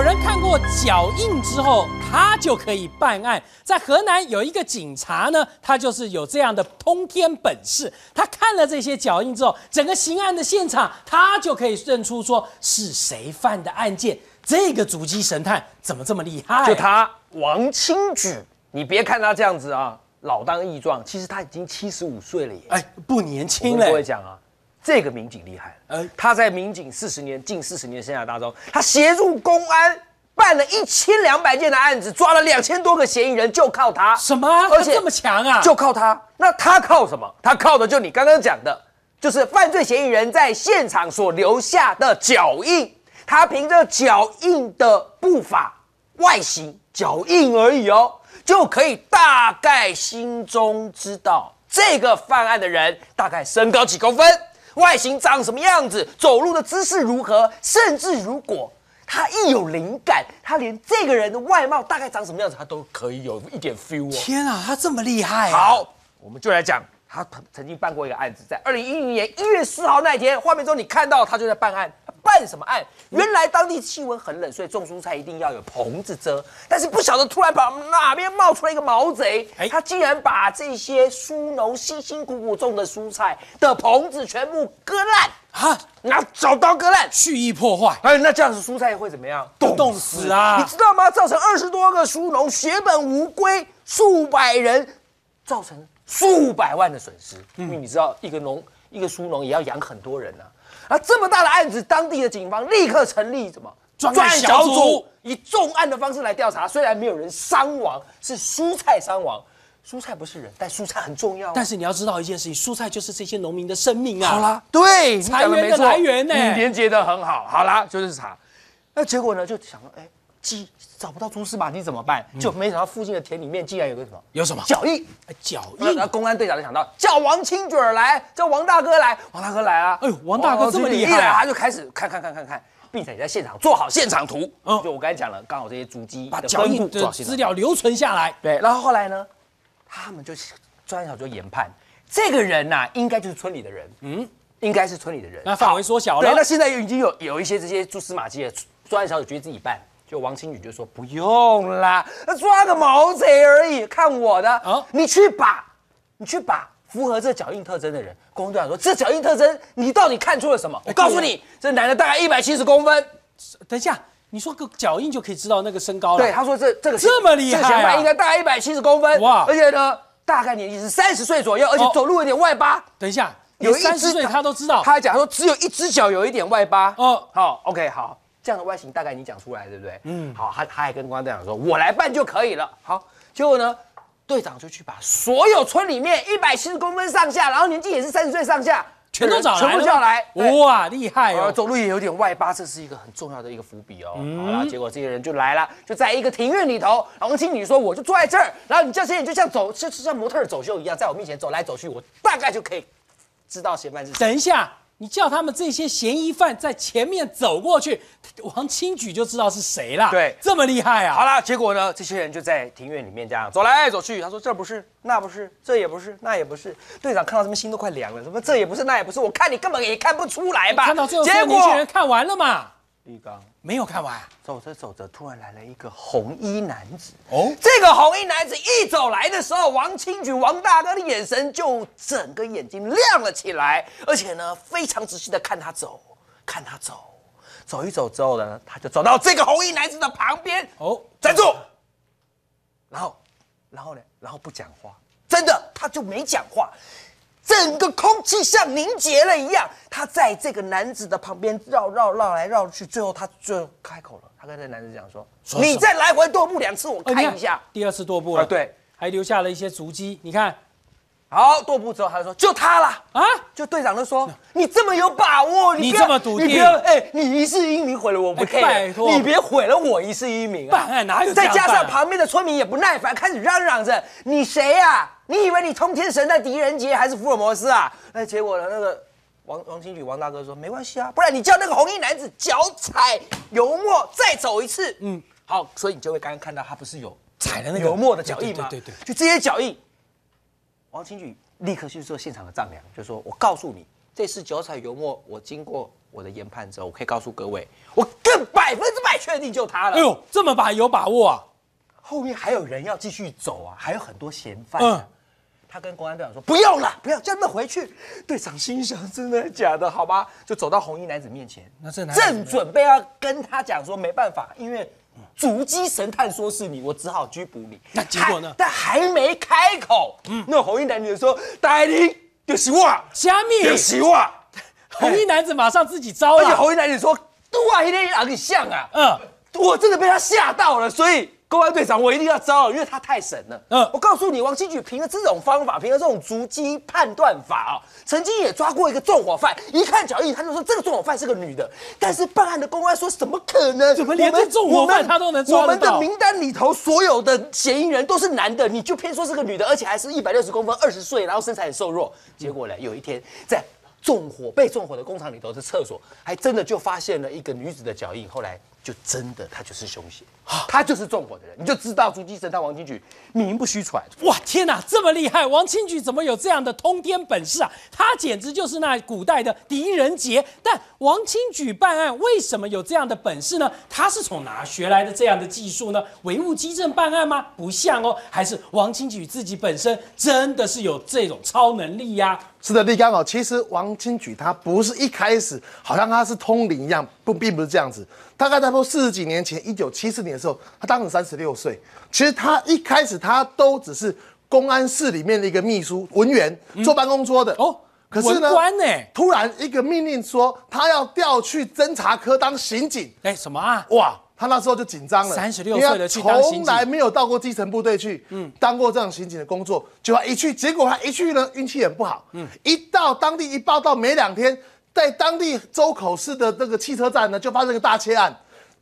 有人看过脚印之后，他就可以办案。在河南有一个警察呢，他就是有这样的通天本事。他看了这些脚印之后，整个刑案的现场，他就可以认出说是谁犯的案件。这个足迹神探怎么这么厉害？就他王清举，你别看他这样子啊，老当益壮，其实他已经七十五岁了耶。哎，不年我轻跟各位嘞。讲啊，这个民警厉害了。哎他在民警四十年近四十年生涯当中，他协助公安办了一千两百件的案子，抓了两千多个嫌疑人，就靠他。什么？而且他这么强啊？就靠他。那他靠什么？他靠的就你刚刚讲的，就是犯罪嫌疑人在现场所留下的脚印。他凭着脚印的步伐、外形、脚印而已哦，就可以大概心中知道这个犯案的人大概身高几公分，外形长什么样子，走路的姿势如何，甚至如果。他一有灵感，他连这个人的外貌大概长什么样子，他都可以有一点 feel 哦。天啊，他这么厉害、啊！，好，我们就来讲，他曾曾经办过一个案子，在二零一零年一月四号那一天，画面中你看到他就在办案，他办什么案？原来当地气温很冷，所以种蔬菜一定要有棚子遮，但是不晓得突然把哪边冒出来一个毛贼，哎他竟然把这些蔬农辛辛苦苦种的蔬菜的棚子全部割烂，啊，拿小刀割烂。蓄意破坏，哎，那这样子蔬菜会怎么样？冻死啊你知道吗？造成二十多个蔬农血本无归，数百人造成数百万的损失。嗯因为你知道，一个农一个蔬农也要养很多人啊。啊，这么大的案子，当地的警方立刻成立什么专案小组以重案的方式来调查。虽然没有人伤亡，是蔬菜伤亡，蔬菜不是人，但蔬菜很重要啊、但是你要知道一件事情，蔬菜就是这些农民的生命啊！好啦，对，你财源的来源呢你连接的很好。好啦，就是查。那结果呢，就想到，哎，鸡找不到蛛丝马迹怎么办？就没想到附近的田里面竟然有个什么？嗯有什么脚印。哎脚印那公安队长就想到叫王清举儿来，叫王大哥来，王大哥来啊！哎呦王大哥这么厉害啊一来他就开始看看看看看，并且在现场做好现场图。嗯就我刚才讲了，刚好这些足迹把脚印的资料留存下来。对，然后后来呢，他们就专案小组就研判，这个人呐、应该就是村里的人，嗯，应该是村里的人。那范围缩小了对，那现在已经有有一些这些蛛丝马迹了，专案小组决定自己办。就王清宇就说不用啦，抓个毛贼而已，看我的。啊你去把，你去把符合这脚印特征的人，公安队长说这脚印特征你到底看出了什么？我告诉你，这男的大概一百七十公分。等一下，你说个脚印就可以知道那个身高了？对，他说这这个这么厉害啊这个嫌犯应该大概一百七十公分，哇而且呢，大概年纪是三十岁左右，而且哦走路有点外八。等一下，有三十岁他都知道。他还讲说只有一只脚有一点外八。嗯哦，好，OK，好，这样的外形大概你讲出来，对不对？嗯，好，他他还跟公安队长说，我来办就可以了。好，结果呢，队长就去把所有村里面一百七十公分上下，然后年纪也是三十岁上下，全都找全部叫来。哇，厉害呃，哦！走路也有点外八，这是一个很重要的一个伏笔哦。嗯好了，结果这个人就来了，就在一个庭院里头，王经理说我就坐在这儿，然后你这些人就像走，就就像模特走秀一样，在我面前走来走去，我大概就可以知道嫌犯是谁。等一下，你叫他们这些嫌疑犯在前面走过去，王清举就知道是谁了。对这么厉害啊！好啦，结果呢，这些人就在庭院里面这样走来走去。他说这不是，那不是，这也不是，那也不是。队长看到这边心都快凉了，什么这也不是，那也不是，我看你根本也看不出来吧？看到最后，结果年轻人看完了嘛？李刚没有看完。啊。走着走着，突然来了一个红衣男子。哦？这个红衣男子一走来的时候，王清举王大哥的眼神就整个眼睛亮了起来，而且呢，非常仔细的看他走，看他走，走一走之后呢，他就走到这个红衣男子的旁边，哦，站住，然后，然后呢，然后不讲话，真的，他就没讲话。整个空气像凝结了一样，他在这个男子的旁边绕绕绕来绕去，最后他最后开口了，他跟这男子讲说：“说你再来回踱步两次，我看一下。第二次踱步了，啊对，还留下了一些足迹。你看好，踱步之后，他就说：“就他啦。”啊，就队长就说：“你这么有把握，你这么笃定你不要哎，你一世英名毁了我不哎 care，、拜托你别毁了我一世英名啊！办案哪有这再加上旁边的村民也不耐烦，开始嚷嚷着：“你谁呀、你以为你通天神在狄仁杰还是福尔摩斯啊？”那结果呢？那个王王清举王大哥说：“没关系啊，不然你叫那个红衣男子脚踩油墨再走一次。”嗯，好，所以你就会刚刚看到他不是有踩了那个油墨的脚印吗？对对对对就这些脚印，王清举立刻去做现场的丈量，就说：“我告诉你，这次脚踩油墨，我经过我的研判之后，我可以告诉各位，我更百分之百确定就他了。哎呦，这么把有把握啊？后面还有人要继续走啊，还有很多嫌犯。嗯他跟公安队长说：“不用了，不要，叫他们回去。”队长心想：“真的假的？好吧。”就走到红衣男子面前，那这男子正准备要跟他讲说：“没办法，因为足迹神探说是你，我只好拘捕你。”那结果呢还但还没开口，那红衣男女就说：“大林就是我，虾米？就是我。”红衣男子马上自己招了而且了。红衣男子说：“哇，那天哪里像啊？”嗯，我真的被他吓到了，所以公安队长我一定要招，因为他太神了。嗯嗯，我告诉你，王新举凭着这种方法，凭着这种足迹判断法啊、曾经也抓过一个纵火犯，一看脚印他就说这个纵火犯是个女的，但是办案的公安说怎么可能？怎么连这纵火犯他都能抓我们的名单里头所有的嫌疑人都是男的，你就偏说是个女的，而且还是一百六十公分，二十岁，然后身材很瘦弱。结果呢，有一天在。纵火被纵火的工厂里头的厕所，还真的就发现了一个女子的脚印。后来就真的，他就是凶险，他就是纵火的人，你就知道足迹神探王金举名不虚传。哇，天哪，这么厉害！王清举怎么有这样的通天本事啊？他简直就是那古代的狄仁杰。但王清举办案为什么有这样的本事呢？他是从哪学来的这样的技术呢？唯物基证办案吗？不像哦，还是王清举自己本身真的是有这种超能力呀、是的，立刚哦，其实王清举他不是一开始好像他是通灵一样，不，并不是这样子。大概在说四十几年前，一九七四年的时候，他当时三十六岁。其实他一开始他都只是公安室里面的一个秘书文员，坐办公桌的哦可是呢，突然一个命令说他要调去侦查科当刑警，哎，什么啊？哇，他那时候就紧张了，36因为他岁从来没有到过基层部队去，嗯，当过这样刑警的工作，就他一去，结果他一去呢，运气很不好，嗯，一到当地一报道，没两天，在当地周口市的那个汽车站呢，就发生个大窃案，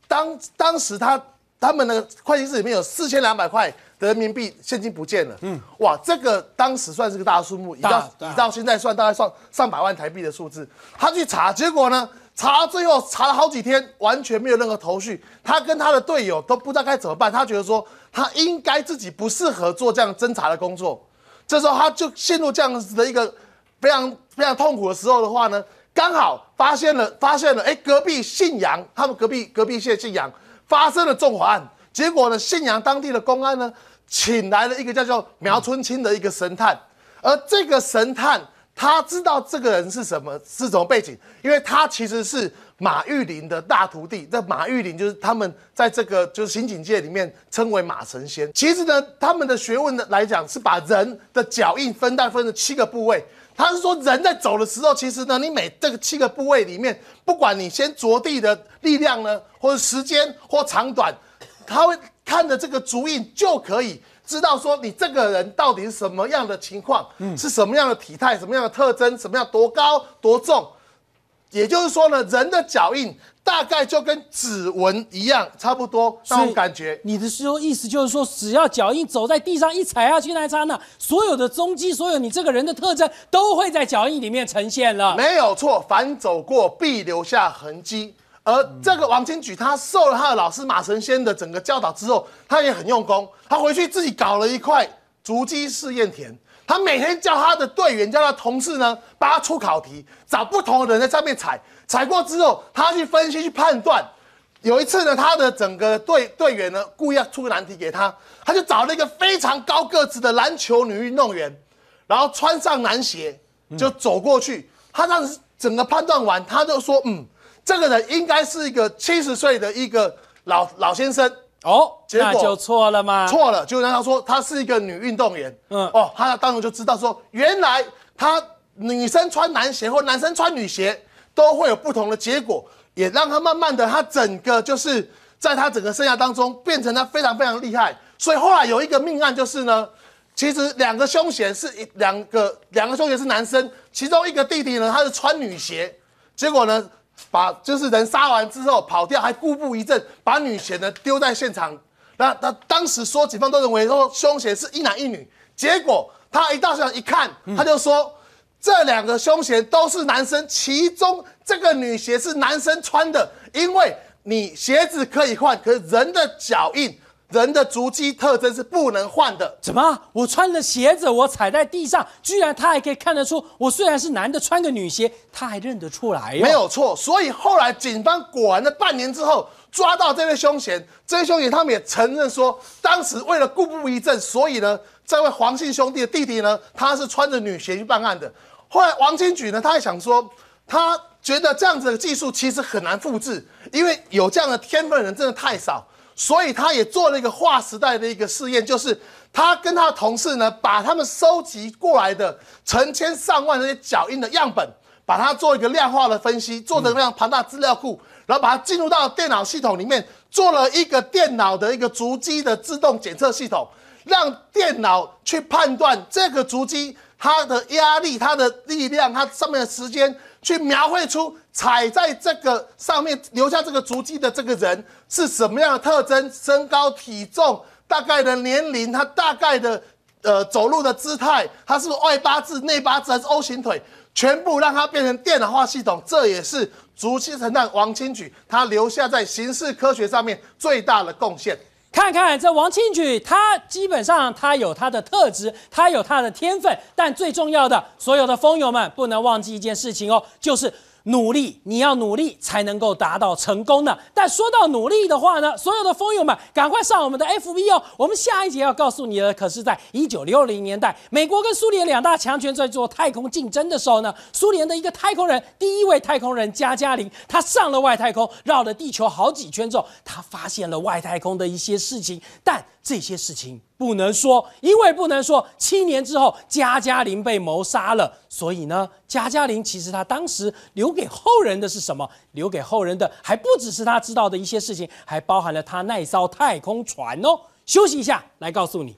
当当时他他们的会计室里面有四千两百块的人民币现金不见了，嗯，哇，这个当时算是个大数目，以到大以到现在算大概算上百万台币的数字。他去查，结果呢，查到最后查了好几天，完全没有任何头绪。他跟他的队友都不知道该怎么办，他觉得说他应该自己不适合做这样侦查的工作。这时候他就陷入这样子的一个非常非常痛苦的时候的话呢，刚好发现了发现了，哎，隔壁信阳，他们隔壁隔壁县信阳发生了纵火案，结果呢，信阳当地的公安呢，请来了一个叫做苗春清的一个神探，而这个神探他知道这个人是什么是什么背景，因为他其实是马玉林的大徒弟。这马玉林就是他们在这个就是刑警界里面称为马神仙。其实呢，他们的学问的来讲是把人的脚印分带分了七个部位。他是说人在走的时候，其实呢，你每这个七个部位里面，不管你先着地的力量呢，或者时间或长短，他会看着这个足印就可以知道说你这个人到底是什么样的情况，嗯是什么样的体态，什么样的特征，什么样多高多重。也就是说呢，人的脚印大概就跟指纹一样，差不多那种感觉。你的说意思就是说，只要脚印走在地上一踩下去那一刹那，所有的踪迹，所有你这个人的特征都会在脚印里面呈现了。没有错，凡走过必留下痕迹。而这个王清举，他受了他的老师马神仙的整个教导之后，他也很用功，他回去自己搞了一块足迹试验田。他每天叫他的队员、叫他同事呢，帮他出考题，找不同的人在上面踩，踩过之后，他去分析、去判断。有一次呢，他的整个队队员呢，故意要出个难题给他，他就找了一个非常高个子的篮球女运动员，然后穿上男鞋就走过去。他当时整个判断完，他就说：“嗯，这个人应该是一个七十岁的一个老老先生。”哦，结果那就错了吗？错了，就让他说她是一个女运动员。嗯嗯，哦，他当时就知道说，原来她女生穿男鞋或男生穿女鞋都会有不同的结果，也让他慢慢的，他整个就是在他整个生涯当中变成他非常非常厉害。所以后来有一个命案就是呢，其实两个凶嫌是一两个两个凶嫌是男生，其中一个弟弟呢他是穿女鞋，结果呢把就是人杀完之后跑掉，还故布一阵，把女鞋呢丢在现场。那他当时说警方都认为说凶嫌是一男一女，结果他一到现场一看，他就说这两个凶嫌都是男生，其中这个女鞋是男生穿的，因为你鞋子可以换，可是人的脚印人的足迹特征是不能换的。怎么？我穿了鞋子，我踩在地上，居然他还可以看得出我虽然是男的，穿个女鞋，他还认得出来哟。没有错，所以后来警方果然在半年之后抓到这位凶嫌，这位凶嫌他们也承认说，当时为了故布疑阵，所以呢，这位黄姓兄弟的弟弟呢，他是穿着女鞋去办案的。后来王金举呢，他还想说，他觉得这样子的技术其实很难复制，因为有这样的天分的人真的太少，所以他也做了一个划时代的一个试验，就是他跟他的同事呢，把他们收集过来的成千上万的这些脚印的样本，把它做一个量化的分析，做成非常庞大资料库，然后把它进入到电脑系统里面，做了一个电脑的一个足迹的自动检测系统，让电脑去判断这个足迹它的压力、它的力量、它上面的时间，去描绘出踩在这个上面留下这个足迹的这个人是什么样的特征，身高、体重、大概的年龄，他大概的呃走路的姿态，他是外八字、内八字还是 O 型腿，全部让它变成电脑化系统，这也是足迹神探王清举他留下在刑事科学上面最大的贡献。看看这王庆举，他基本上他有他的特质，他有他的天分，但最重要的，所有的风友们不能忘记一件事情哦，就是努力，你要努力才能够达到成功呢。但说到努力的话呢，所有的风友们赶快上我们的 FB 哦，我们下一节要告诉你的，可是在一九六零年代，美国跟苏联两大强权在做太空竞争的时候呢，苏联的一个太空人，第一位太空人加加林，他上了外太空，绕了地球好几圈之后，他发现了外太空的一些事情，但这些事情不能说，因为不能说。七年之后，加加林被谋杀了，所以呢，加加林其实他当时留给后人的是什么？留给后人的还不只是他知道的一些事情，还包含了他那艘太空船哦。休息一下，来告诉你。